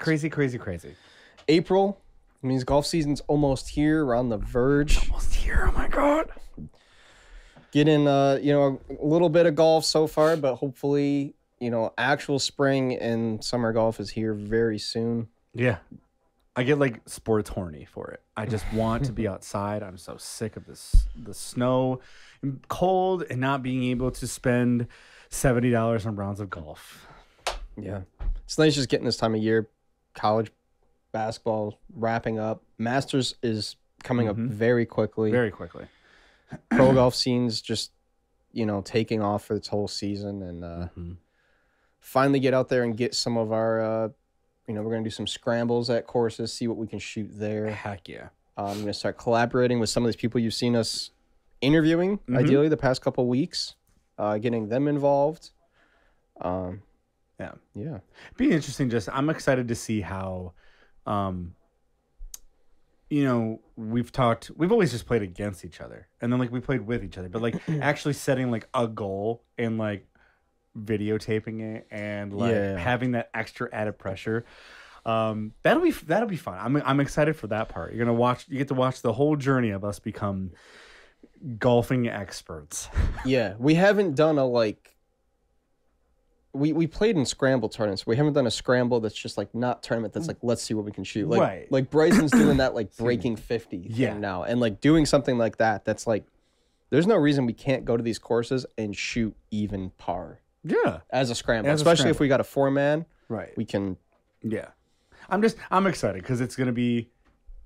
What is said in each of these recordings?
Crazy, crazy, crazy. April means golf season's almost here. We're on the verge. Almost here. Oh my god. Getting uh, you know, a little bit of golf so far, but hopefully, you know, actual spring and summer golf is here very soon. Yeah. I get like sports horny for it. I just want to be outside. I'm so sick of this the snow and cold and not being able to spend seventy dollars on rounds of golf. Yeah. It's nice just getting this time of year. College basketball wrapping up. Masters is coming Mhm. up very quickly. Very quickly. Pro golf scene's just, you know, taking off for its whole season and uh Mhm. finally get out there and get some of our uh you know, we're gonna do some scrambles at courses, see what we can shoot there. Heck yeah. Um, I'm gonna start collaborating with some of these people you've seen us interviewing, Mhm. ideally the past couple weeks, uh, getting them involved. Um, Yeah. yeah, be interesting just i'm excited to see how um you know we've talked we've always just played against each other and then like we played with each other but like actually setting like a goal and like videotaping it and like Yeah. having that extra added pressure um that'll be that'll be fun i'm i'm excited for that part you're gonna watch you get to watch the whole journey of us become golfing experts yeah. We haven't done a like. We we played in scramble tournaments. We haven't done a scramble that's just like not tournament. That's like let's see what we can shoot. Like Right. like Bryson's doing that like breaking fifty Yeah. now, and like doing something like that. That's like, there's no reason we can't go to these courses and shoot even par yeah as a scramble, As a especially if we got a four man. right We can Yeah. I'm just I'm excited because it's gonna be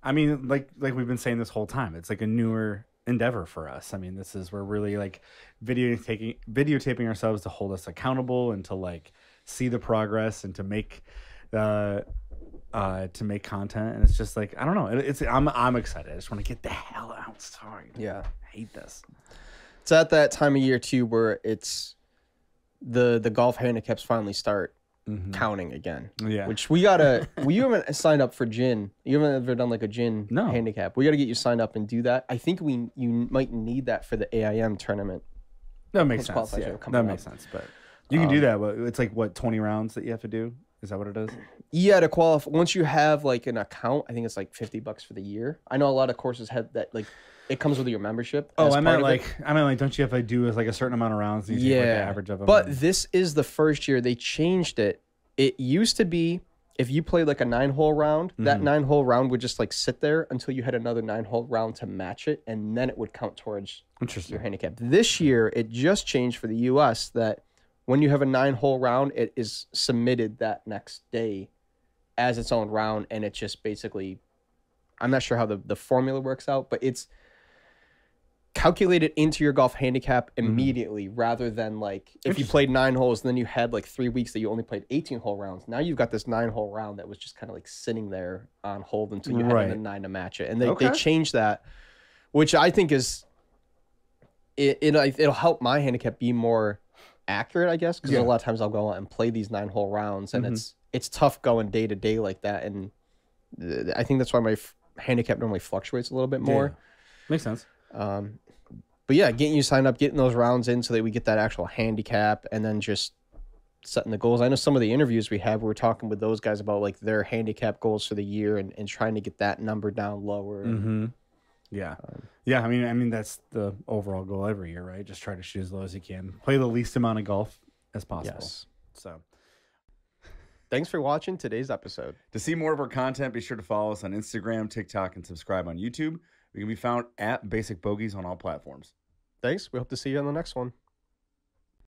I mean, like like we've been saying this whole time, it's like a newer endeavor for us. I mean, this is we're really like video taking videotaping ourselves to hold us accountable and to like see the progress and to make uh uh to make content and it's just like I don't know. It, it's I'm I'm excited. I just want to get the hell outside. yeah. I hate this. it's at that time of year too where it's the the golf handicaps finally start Mhm. counting again. Yeah. Which we gotta. we you haven't signed up for GHIN. You haven't ever done like a GHIN No. handicap. We gotta get you signed up and do that. I think we you might need that for the AIM tournament. that makes sense. Yeah, that makes up. sense. But you can do Um, that. But it's like what 20 rounds that you have to do. Is that what it is? Yeah, to qualify. Once you have like an account, I think it's like fifty bucks for the year. I know a lot of courses have that. Like, it comes with your membership. Oh, I meant of it. like I meant like don't you have to do like a certain amount of rounds? You like, yeah, the average of them. But and- this is the first year they changed it. It used to be if you played like a nine hole round, that Mhm. nine hole round would just like sit there until you had another nine hole round to match it, and then it would count towards your handicap. This year, it just changed for the U.S. that when you have a nine hole round, it is submitted that next day as its own round, and it just basically, I'm not sure how the the formula works out, but it's calculated into your golf handicap immediately rather than like if you played nine holes and then you had like three weeks that you only played 18 hole rounds now you've got this nine hole round that was just kind of like sitting there on hold until you had Right. the nine to match it and they, Okay. they changed that which i think is it, it it'll help my handicap be more accurate i guess because Yeah. a lot of times i'll go out and play these nine hole rounds and Mhm. it's it's tough going day to day like that and i think that's why my f- handicap normally fluctuates a little bit more Yeah. Makes sense. Um, but yeah, getting you signed up, getting those rounds in so that we get that actual handicap, and then just setting the goals. I know some of the interviews we have, we are talking with those guys about like their handicap goals for the year and, and trying to get that number down lower. Mm-hmm. Yeah. Um, yeah. I mean, I mean that's the overall goal every year, right? Just try to shoot as low as you can, play the least amount of golf as possible. Yes. So. Thanks for watching today's episode. To see more of our content, be sure to follow us on Instagram, TikTok, and subscribe on YouTube. We can be found at Basic Bogeys on all platforms. Thanks. We hope to see you on the next one.